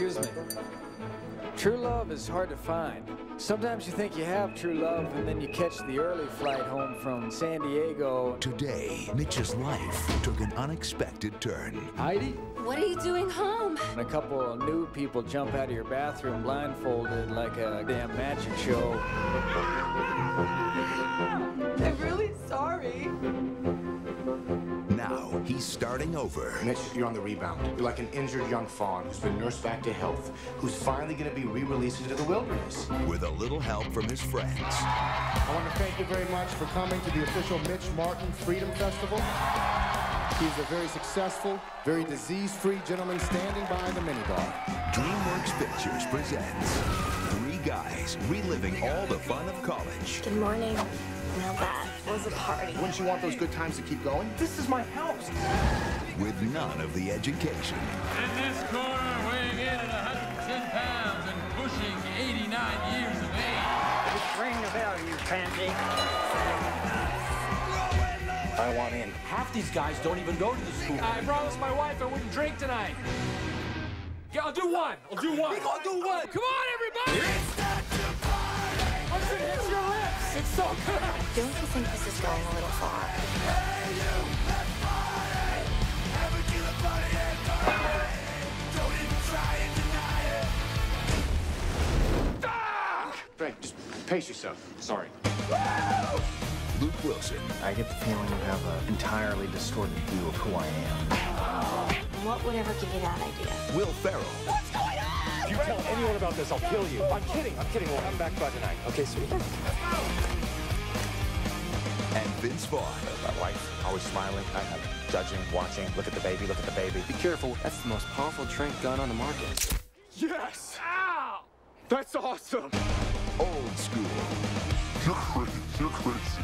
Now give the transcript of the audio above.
Excuse me. True love is hard to find. Sometimes you think you have true love, and then you catch the early flight home from San Diego. Today, Mitch's life took an unexpected turn. Heidi? What are you doing home? And a couple of new people jump out of your bathroom blindfolded like a damn magic show. I'm really sorry. He's starting over. Mitch, you're on the rebound. You're like an injured young fawn who's been nursed back to health, who's finally going to be re-released into the wilderness. With a little help from his friends. I want to thank you very much for coming to the official Mitch Martin Freedom Festival. He's a very successful, very disease-free gentleman standing by the minibar. DreamWorks Pictures presents Guys Reliving All the Fun of College. Good morning. Now that was a party. Wouldn't you want those good times to keep going? This is my house. With none of the education. In this corner, weighing in at 110 pounds and pushing 89 years of age. Ring the bell, you pansy. I want in. Half these guys don't even go to the school. I promised my wife I wouldn't drink tonight. Yeah, I'll do one. I'll do one. I'll do one. Come on, everybody! Once lips, it's so good. Don't you think this is going a little far? Frank, just pace yourself. Sorry. Luke Wilson, I get the feeling you have an entirely distorted view of who I am. What would ever give you that idea? Will Ferrell, If you tell anyone about this, I'll kill you. I'm kidding. I'm kidding. We'll come back by tonight. Okay, sweetie? and Vince Vaughn. My wife, always smiling, I, I'm judging, watching. Look at the baby, look at the baby. Be careful, that's the most powerful trank gun on the market. Yes! Ow! That's awesome! Old School. You're crazy. You're crazy.